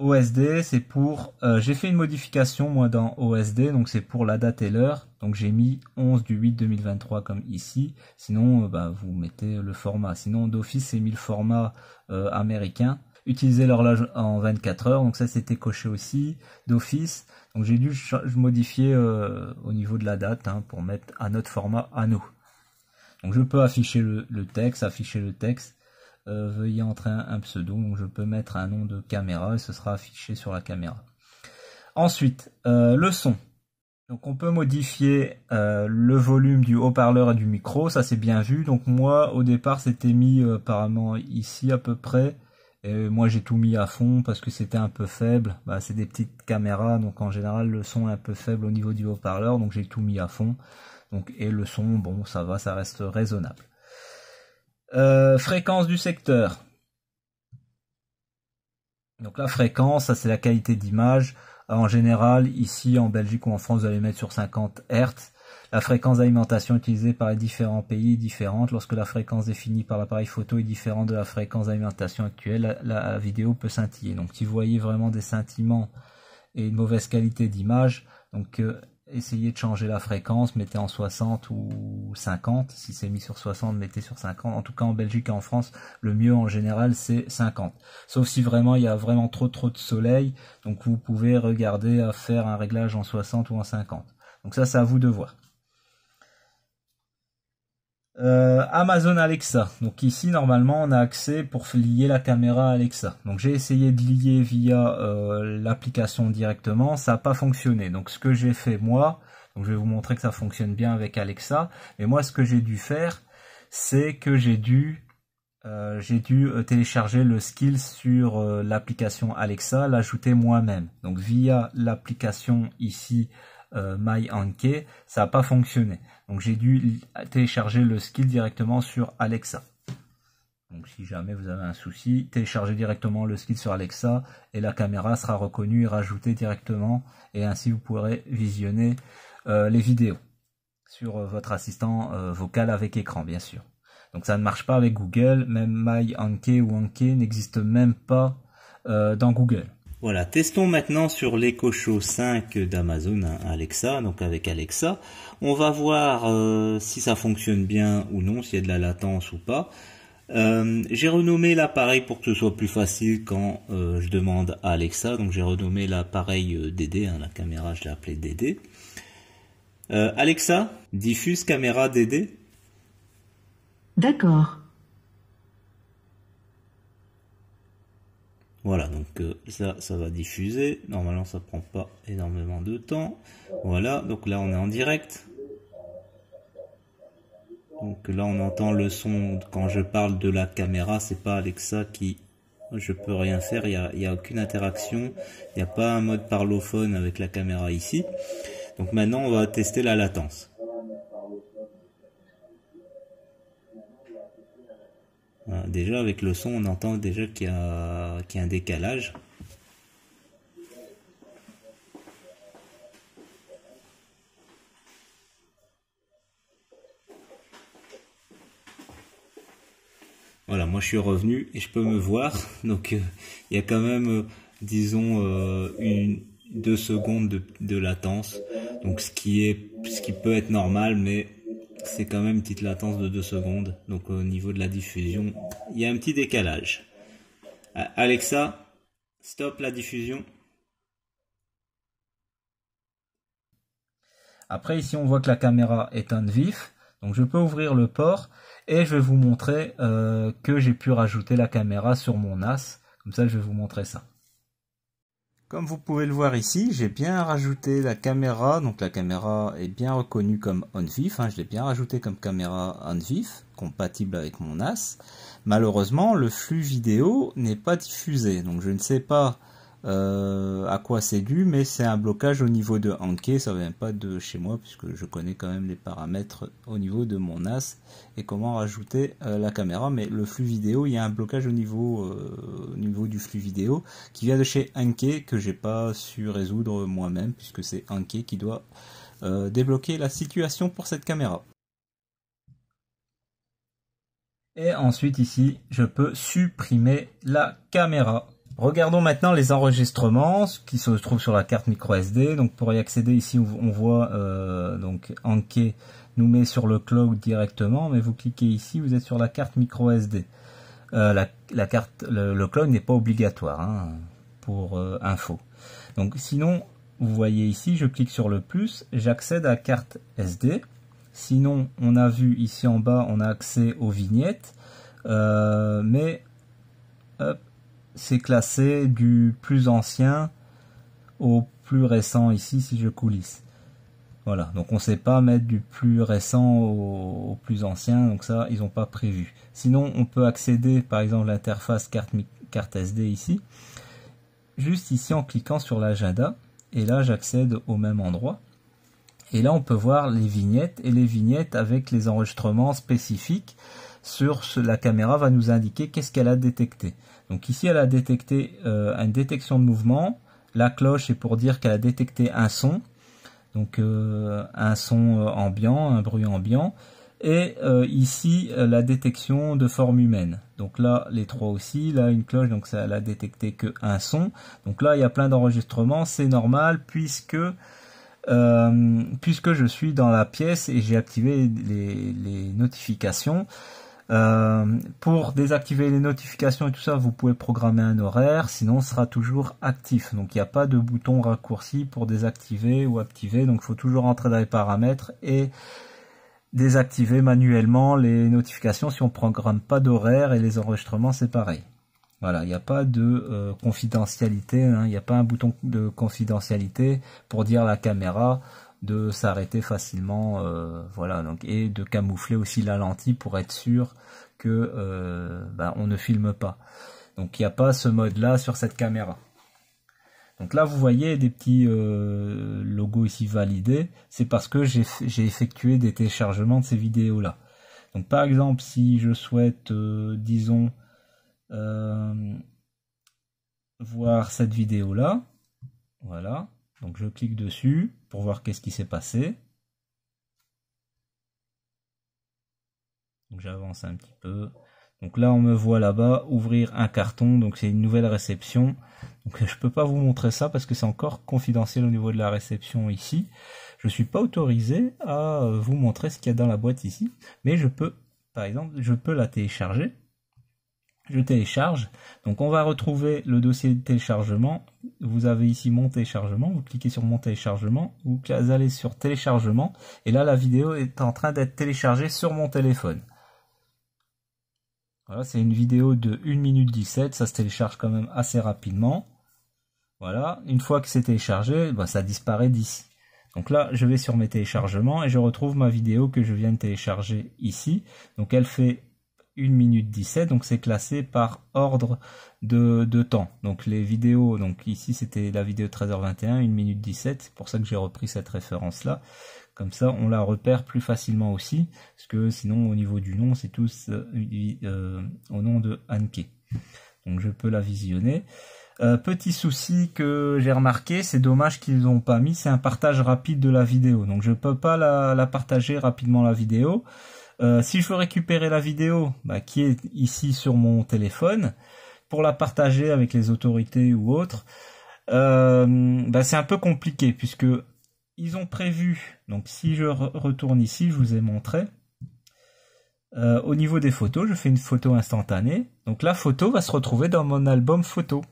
Speaker 1: OSD, c'est pour... Euh, j'ai fait une modification, moi, dans OSD, donc c'est pour la date et l'heure. Donc j'ai mis 11 du 8 2023 comme ici. Sinon, euh, bah, vous mettez le format. Sinon, d'office, c'est mis le format euh, américain. Utiliser l'horloge en 24 heures, donc ça, c'était coché aussi d'office. Donc j'ai dû modifier au niveau de la date hein, pour mettre à notre format à nous. Donc je peux afficher le texte, afficher le texte euh, veuillez entrer un, pseudo. Donc je peux mettre un nom de caméra et ce sera affiché sur la caméra. Ensuite, euh, le son. Donc on peut modifier euh, le volume du haut-parleur et du micro, ça c'est bien vu. Donc moi au départ c'était mis apparemment ici à peu près. Et moi j'ai tout mis à fond parce que c'était un peu faible. Bah, c'est des petites caméras, donc en général le son est un peu faible au niveau du haut-parleur, donc j'ai tout mis à fond. Donc, et le son, bon ça va, ça reste raisonnable. Euh, fréquence du secteur. Donc la fréquence, ça c'est la qualité d'image. En général, ici en Belgique ou en France, vous allez mettre sur 50 Hz. La fréquence d'alimentation utilisée par les différents pays est différente. Lorsque la fréquence définie par l'appareil photo est différente de la fréquence d'alimentation actuelle, la, vidéo peut scintiller. Donc si vous voyez vraiment des scintillements et une mauvaise qualité d'image, donc euh, essayez de changer la fréquence, mettez en 60 ou 50. Si c'est mis sur 60, mettez sur 50. En tout cas, en Belgique et en France, le mieux en général, c'est 50. Sauf si vraiment il y a vraiment trop trop de soleil. Donc vous pouvez regarder à faire un réglage en 60 ou en 50. Donc ça, c'est à vous de voir. Euh, Amazon Alexa. Donc ici normalement on a accès pour lier la caméra Alexa. Donc j'ai essayé de lier via euh, l'application directement, ça n'a pas fonctionné. Donc ce que j'ai fait moi, je vais vous montrer que ça fonctionne bien avec Alexa. Mais moi ce que j'ai dû faire, c'est que j'ai dû euh, télécharger le skill sur l'application Alexa, l'ajouter moi-même. Donc via l'application ici euh, MyAnke, ça n'a pas fonctionné. Donc j'ai dû télécharger le skill directement sur Alexa. Donc si jamais vous avez un souci, téléchargez directement le skill sur Alexa et la caméra sera reconnue et rajoutée directement et ainsi vous pourrez visionner euh, les vidéos sur euh, votre assistant vocal avec écran bien sûr. Donc ça ne marche pas avec Google, même MyAnke ou Anke n'existe même pas dans Google.
Speaker 3: Voilà, testons maintenant sur l'Echo Show 5 d'Amazon hein, Alexa, donc avec Alexa. On va voir euh, si ça fonctionne bien ou non, s'il y a de la latence ou pas. Euh, j'ai renommé l'appareil pour que ce soit plus facile quand euh, je demande à Alexa. Donc j'ai renommé l'appareil DD, hein, la caméra je l'ai appelé DD. Alexa, diffuse caméra DD.
Speaker 4: D'accord.
Speaker 3: Voilà, donc euh, ça, ça va diffuser. Normalement, ça prend pas énormément de temps. Voilà, donc là, on est en direct. Donc là, on entend le son. Quand je parle de la caméra, c'est pas Alexa qui... Je peux rien faire, il n'y a, y a aucune interaction. Il n'y a pas un mode parlophone avec la caméra ici. Donc maintenant, on va tester la latence. Déjà avec le son, on entend déjà qu'il y, a un décalage. Voilà, moi je suis revenu et je peux me voir. Donc euh, il y a quand même, euh, disons, euh, une, deux secondes de, de, latence. Donc ce qui est, ce qui peut être normal, mais c'est quand même une petite latence de 2 secondes. Donc au niveau de la diffusion, il y a un petit décalage. Alexa, stop la diffusion.
Speaker 1: Après ici on voit que la caméra est un vif. Donc je peux ouvrir le port et je vais vous montrer euh, que j'ai pu rajouter la caméra sur mon NAS. Comme ça je vais vous montrer ça. Comme vous pouvez le voir ici, j'ai bien rajouté la caméra. Donc la caméra est bien reconnue comme on-vif. Hein. je l'ai bien rajouté comme caméra on-vif, compatible avec mon NAS. Malheureusement, le flux vidéo n'est pas diffusé. Donc je ne sais pas euh, à quoi c'est dû, mais c'est un blocage au niveau de Anke, ça vient pas de chez moi puisque je connais quand même les paramètres au niveau de mon NAS et comment rajouter euh, la caméra, mais le flux vidéo, il y a un blocage au niveau, euh, du flux vidéo qui vient de chez Anke que j'ai pas su résoudre moi-même puisque c'est Anke qui doit débloquer la situation pour cette caméra. Et ensuite ici, je peux supprimer la caméra. Regardons maintenant les enregistrements qui se trouvent sur la carte micro SD. Donc pour y accéder ici, on voit euh, donc Anke nous met sur le cloud directement, mais vous cliquez ici, vous êtes sur la carte micro SD. Euh, la, carte, le, cloud n'est pas obligatoire hein, pour euh, info. Donc sinon, vous voyez ici, je clique sur le plus, j'accède à carte SD. Sinon, on a vu ici en bas, on a accès aux vignettes, mais hop, c'est classé du plus ancien au plus récent ici si je coulisse. Voilà, donc on ne sait pas mettre du plus récent au, plus ancien, donc ça ils n'ont pas prévu. Sinon on peut accéder par exemple à l'interface carte, carte SD ici, juste ici en cliquant sur l'agenda, et là j'accède au même endroit. Et là on peut voir les vignettes, et les vignettes avec les enregistrements spécifiques sur la caméra va nous indiquer qu'est-ce qu'elle a détecté. Donc ici, elle a détecté euh, une détection de mouvement. La cloche est pour dire qu'elle a détecté un son, donc euh, un son euh, ambiant, un bruit ambiant. Et ici, la détection de forme humaine. Donc là, les trois aussi. Là, une cloche, donc ça, elle a détecté que un son. Donc là, il y a plein d'enregistrements. C'est normal puisque puisque je suis dans la pièce et j'ai activé les notifications. Euh, pour désactiver les notifications et tout ça, vous pouvez programmer un horaire, sinon ce sera toujours actif. Donc il n'y a pas de bouton raccourci pour désactiver ou activer. Donc il faut toujours entrer dans les paramètres et désactiver manuellement les notifications si on ne programme pas d'horaire et les enregistrements c'est pareil. Voilà, il n'y a pas de euh, confidentialité, hein. il n'y a pas un bouton de confidentialité pour dire la caméra de s'arrêter facilement, euh, voilà, donc et de camoufler aussi la lentille pour être sûr que euh, ben, on ne filme pas. Donc il n'y a pas ce mode-là sur cette caméra. Donc là, vous voyez des petits euh, logos ici validés. C'est parce que j'ai effectué des téléchargements de ces vidéos-là. Donc par exemple, si je souhaite, disons, voir cette vidéo-là, voilà, donc je clique dessus pour voir qu'est-ce qui s'est passé. J'avance un petit peu. Donc là on me voit là-bas ouvrir un carton, donc c'est une nouvelle réception. Donc je peux pas vous montrer ça parce que c'est encore confidentiel au niveau de la réception ici. Je suis pas autorisé à vous montrer ce qu'il y a dans la boîte ici, mais je peux, par exemple, je peux la télécharger je télécharge. Donc on va retrouver le dossier de téléchargement. Vous avez ici mon téléchargement, vous cliquez sur mon téléchargement, vous allez sur téléchargement, et là la vidéo est en train d'être téléchargée sur mon téléphone. Voilà, c'est une vidéo de 1 minute 17, ça se télécharge quand même assez rapidement. Voilà, une fois que c'est téléchargé, bah, ça disparaît d'ici. Donc là, je vais sur mes téléchargements et je retrouve ma vidéo que je viens de télécharger ici. Donc elle fait 1 minute 17, donc c'est classé par ordre de, temps. Donc les vidéos, donc ici c'était la vidéo 13h21, 1 minute 17, c'est pour ça que j'ai repris cette référence là. Comme ça, on la repère plus facilement aussi, parce que sinon, au niveau du nom, c'est tous euh, au nom de Anke. Donc, je peux la visionner. Euh, petit souci que j'ai remarqué, c'est dommage qu'ils n'ont pas mis, c'est un partage rapide de la vidéo. Donc, je peux pas la, partager rapidement la vidéo. Euh, si je veux récupérer la vidéo, bah, qui est ici sur mon téléphone, pour la partager avec les autorités ou autres, bah, c'est un peu compliqué puisque ils ont prévu, donc si je retourne ici, je vous ai montré, euh, au niveau des photos, je fais une photo instantanée, donc la photo va se retrouver dans mon album photo.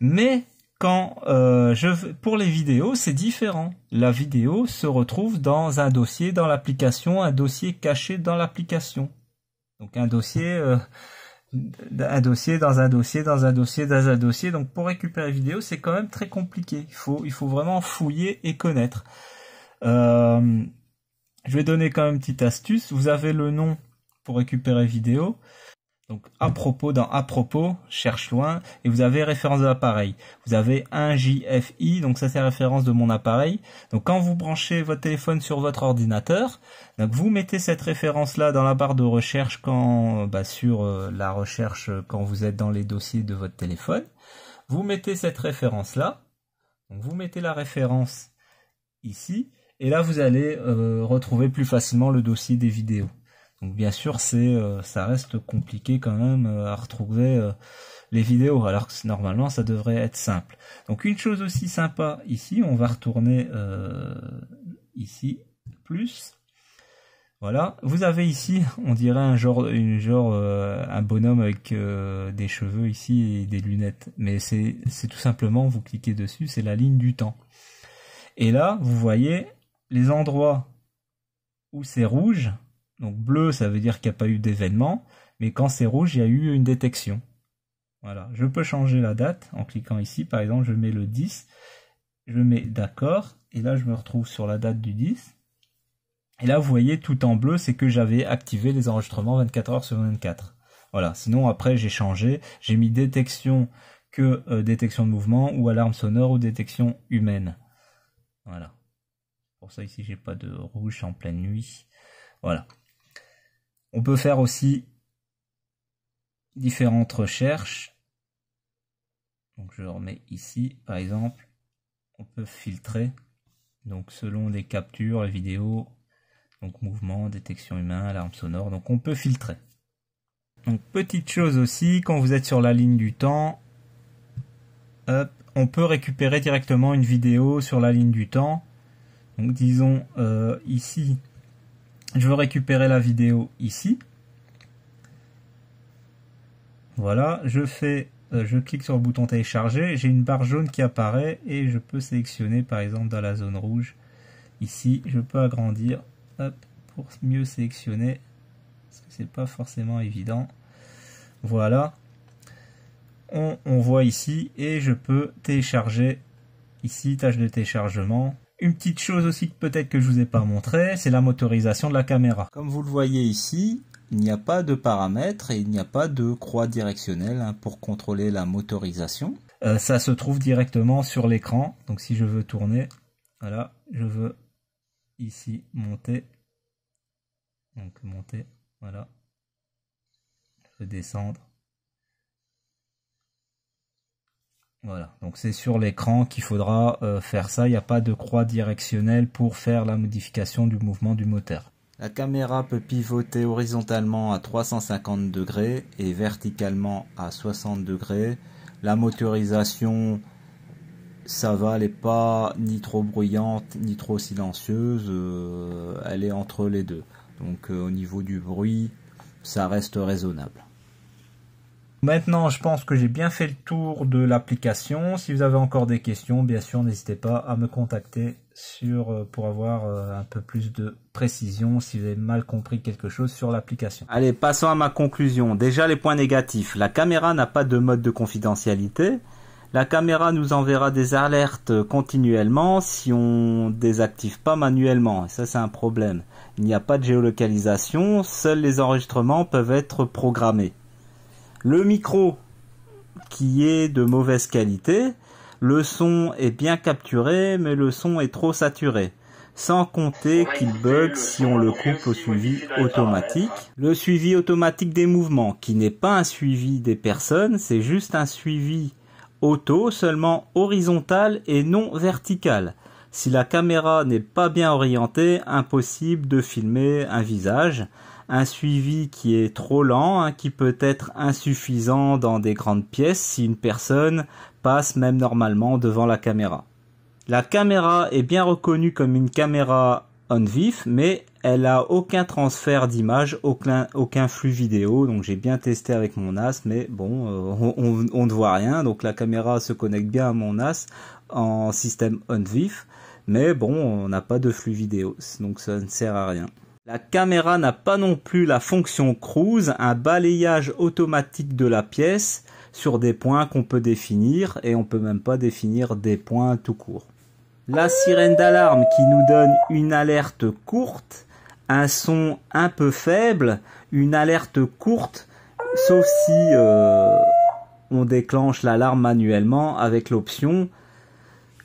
Speaker 1: Mais euh, pour les vidéos, c'est différent. La vidéo se retrouve dans un dossier dans l'application, un dossier caché dans l'application. Donc un dossier euh, un dossier dans un dossier dans un dossier dans un dossier. Donc pour récupérer vidéo, c'est quand même très compliqué. Il faut, il faut vraiment fouiller et connaître. Euh, je vais donner quand même une petite astuce. Vous avez le nom pour récupérer vidéo. Donc à propos dans à propos, cherche loin et vous avez référence de l'appareil. Vous avez un JFI, donc ça c'est référence de mon appareil. Donc quand vous branchez votre téléphone sur votre ordinateur, donc vous mettez cette référence là dans la barre de recherche quand bah, sur euh, la recherche quand vous êtes dans les dossiers de votre téléphone. Vous mettez cette référence là. Donc vous mettez la référence ici et là vous allez euh, retrouver plus facilement le dossier des vidéos. Donc bien sûr, c'est euh, ça reste compliqué quand même euh, à retrouver euh, les vidéos, alors que normalement ça devrait être simple. Donc une chose aussi sympa ici, on va retourner ici plus. Voilà, vous avez ici, on dirait un genre, une genre, un bonhomme avec des cheveux ici et des lunettes. Mais c'est tout simplement, vous cliquez dessus, c'est la ligne du temps. Et là, vous voyez les endroits où c'est rouge, donc bleu, ça veut dire qu'il n'y a pas eu d'événement, mais quand c'est rouge, il y a eu une détection. Voilà, je peux changer la date en cliquant ici, par exemple, je mets le 10, je mets d'accord, et là je me retrouve sur la date du 10. Et là, vous voyez, tout en bleu, c'est que j'avais activé les enregistrements 24 heures sur 24. Voilà, sinon après j'ai changé, j'ai mis détection que euh, détection de mouvement ou alarme sonore ou détection humaine. Voilà. Pour ça ici j'ai pas de rouge en pleine nuit. Voilà. On peut faire aussi différentes recherches. Donc je remets ici, par exemple, on peut filtrer. Donc selon les captures, les vidéos, donc mouvement, détection humain, alarme sonore. Donc on peut filtrer. Donc petite chose aussi, quand vous êtes sur la ligne du temps, on peut récupérer directement une vidéo sur la ligne du temps. Donc disons euh, ici, je veux récupérer la vidéo ici. Voilà, je fais, euh, je clique sur le bouton télécharger, j'ai une barre jaune qui apparaît et je peux sélectionner par exemple dans la zone rouge. Ici, je peux agrandir pour mieux sélectionner parce que c'est pas forcément évident. Voilà, on, on voit ici et je peux télécharger ici tâche de téléchargement une petite chose aussi peut-être que je vous ai pas montré, c'est la motorisation de la caméra. Comme vous le voyez ici, il n'y a pas de paramètres et il n'y a pas de croix directionnelle hein, pour contrôler la motorisation. Euh, ça se trouve directement sur l'écran. Donc si je veux tourner, voilà, je veux ici monter. Donc monter, voilà. Je veux descendre. Voilà, donc c'est sur l'écran qu'il faudra euh, faire ça. Il n'y a pas de croix directionnelle pour faire la modification du mouvement du moteur. La caméra peut pivoter horizontalement à 350 degrés et verticalement à 60 degrés. La motorisation, ça va, elle n'est pas ni trop bruyante ni trop silencieuse. Euh, elle est entre les deux. Donc euh, au niveau du bruit, ça reste raisonnable. Maintenant, je pense que j'ai bien fait le tour de l'application. Si vous avez encore des questions, bien sûr, n'hésitez pas à me contacter euh, pour avoir euh, un peu plus de précision si vous avez mal compris quelque chose sur l'application. Allez, passons à ma conclusion. Déjà, les points négatifs. La caméra n'a pas de mode de confidentialité. La caméra nous enverra des alertes continuellement si on désactive pas manuellement. Ça, c'est un problème. Il n'y a pas de géolocalisation. Seuls les enregistrements peuvent être programmés. Le micro qui est de mauvaise qualité, le son est bien capturé mais le son est trop saturé. sans compter qu'il bug si on le coupe au suivi automatique. Le suivi automatique des mouvements, qui n'est pas un suivi des personnes, c'est juste un suivi auto, seulement horizontal et non vertical. Si la caméra n'est pas bien orientée, impossible de filmer un visage. Un suivi qui est trop lent, hein, qui peut être insuffisant dans des grandes pièces si une personne passe même normalement devant la caméra. La caméra est bien reconnue comme une caméra on vif, mais elle a aucun transfert d'image, aucun, flux vidéo. Donc j'ai bien testé avec mon NAS, mais bon, euh, on, ne voit rien. Donc la caméra se connecte bien à mon NAS en système on vif, mais bon, on n'a pas de flux vidéo, donc ça ne sert à rien. La caméra n'a pas non plus la fonction cruise, un balayage automatique de la pièce sur des points qu'on peut définir et on peut même pas définir des points tout court. La sirène d'alarme qui nous donne une alerte courte, un son un peu faible, une alerte courte, sauf si euh, on déclenche l'alarme manuellement avec l'option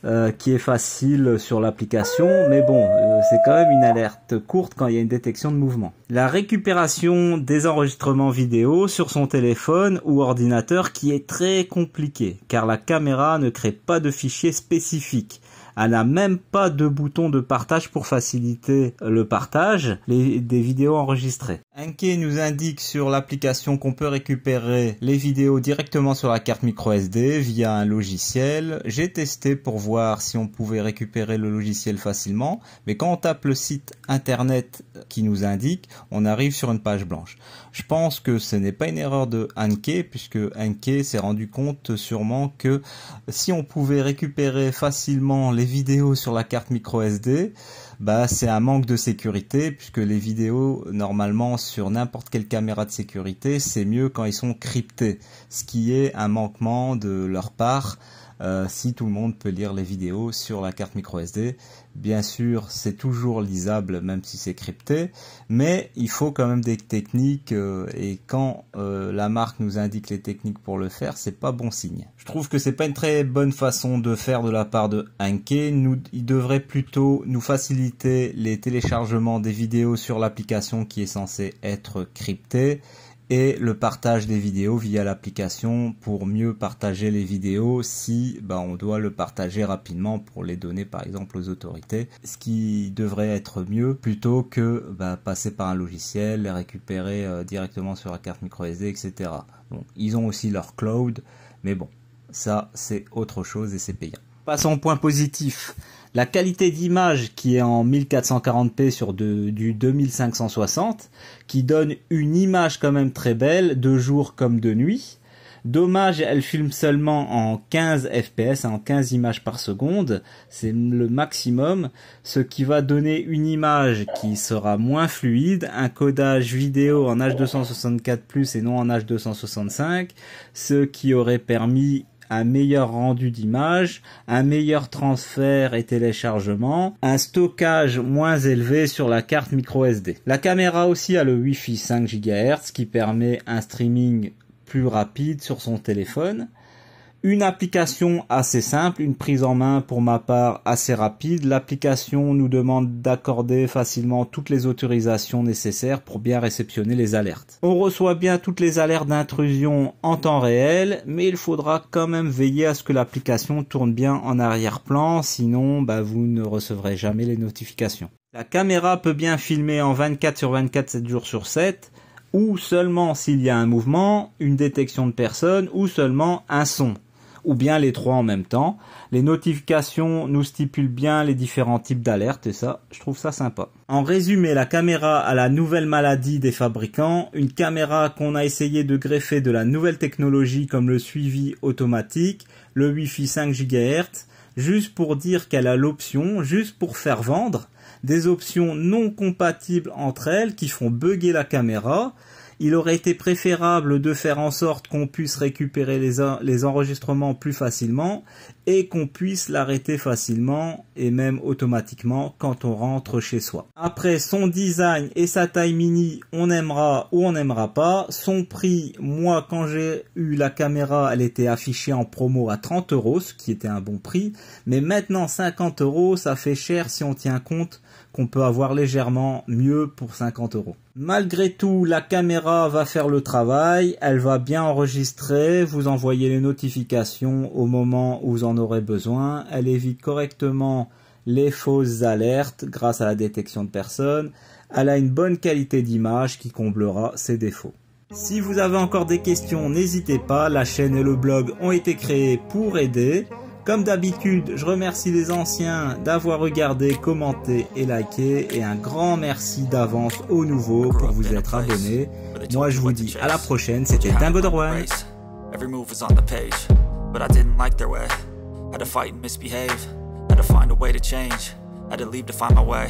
Speaker 1: euh, qui est facile sur l'application, mais bon, c'est quand même une alerte courte quand il y a une détection de mouvement. La récupération des enregistrements vidéo sur son téléphone ou ordinateur qui est très compliqué, car la caméra ne crée pas de fichiers spécifiques. Elle n'a même pas de bouton de partage pour faciliter le partage des vidéos enregistrées. Anke nous indique sur l'application qu'on peut récupérer les vidéos directement sur la carte micro SD via un logiciel. J'ai testé pour voir si on pouvait récupérer le logiciel facilement, mais quand on tape le site internet qui nous indique, on arrive sur une page blanche. Je pense que ce n'est pas une erreur de Anke puisque Anke s'est rendu compte sûrement que si on pouvait récupérer facilement les vidéos sur la carte micro SD, bah c'est un manque de sécurité puisque les vidéos normalement sur n'importe quelle caméra de sécurité c'est mieux quand ils sont cryptés, ce qui est un manquement de leur part euh, si tout le monde peut lire les vidéos sur la carte micro SD. Bien sûr, c'est toujours lisable même si c'est crypté, mais il faut quand même des techniques euh, et quand euh, la marque nous indique les techniques pour le faire, c'est pas bon signe. Je trouve que c'est pas une très bonne façon de faire de la part de Anke. Nous, il devrait plutôt nous faciliter les téléchargements des vidéos sur l'application qui est censée être cryptée et le partage des vidéos via l'application pour mieux partager les vidéos si bah, on doit le partager rapidement pour les donner par exemple aux autorités. Ce qui devrait être mieux plutôt que bah, passer par un logiciel les récupérer euh, directement sur la carte micro SD etc donc ils ont aussi leur cloud mais bon ça c'est autre chose et c'est payant. Passons au point positif la qualité d'image qui est en 1440p sur du 2560, qui donne une image quand même très belle, de jour comme de nuit. Dommage, elle filme seulement en 15 fps, en 15 images par seconde, c'est le maximum, ce qui va donner une image qui sera moins fluide, un codage vidéo en H264+, et non en H265, ce qui aurait permis un meilleur rendu d'image, un meilleur transfert et téléchargement, un stockage moins élevé sur la carte micro SD. La caméra aussi a le Wi-Fi 5 GHz qui permet un streaming plus rapide sur son téléphone une application assez simple, une prise en main pour ma part assez rapide. L'application nous demande d'accorder facilement toutes les autorisations nécessaires pour bien réceptionner les alertes. On reçoit bien toutes les alertes d'intrusion en temps réel, mais il faudra quand même veiller à ce que l'application tourne bien en arrière-plan, sinon bah, vous ne recevrez jamais les notifications. La caméra peut bien filmer en 24 sur 24, 7 jours sur 7, ou seulement s'il y a un mouvement, une détection de personne, ou seulement un son ou bien les trois en même temps. Les notifications nous stipulent bien les différents types d'alertes et ça, je trouve ça sympa. En résumé, la caméra a la nouvelle maladie des fabricants, une caméra qu'on a essayé de greffer de la nouvelle technologie comme le suivi automatique, le Wi-Fi 5 GHz, juste pour dire qu'elle a l'option, juste pour faire vendre, des options non compatibles entre elles qui font bugger la caméra, Il aurait été préférable de faire en sorte qu'on puisse récupérer les, enregistrements plus facilement et qu'on puisse l'arrêter facilement et même automatiquement quand on rentre chez soi. Après son design et sa taille mini, on aimera ou on n'aimera pas. Son prix, moi quand j'ai eu la caméra, elle était affichée en promo à 30 euros, ce qui était un bon prix. Mais maintenant 50 euros, ça fait cher si on tient compte qu'on peut avoir légèrement mieux pour 50 euros. Malgré tout, la caméra va faire le travail, elle va bien enregistrer, vous envoyer les notifications au moment où vous en aurez besoin, elle évite correctement les fausses alertes grâce à la détection de personnes, elle a une bonne qualité d'image qui comblera ses défauts. Si vous avez encore des questions, n'hésitez pas, la chaîne et le blog ont été créés pour aider. Comme d'habitude, je remercie les anciens d'avoir regardé, commenté et liké et un grand merci d'avance aux nouveaux pour vous être abonnés. Moi je vous dis à la prochaine, c'était Dingo Dorwan. Every move was on the page, but I didn't like their way. Had to fight and misbehave, had to find a way to change, had to leave to find my way.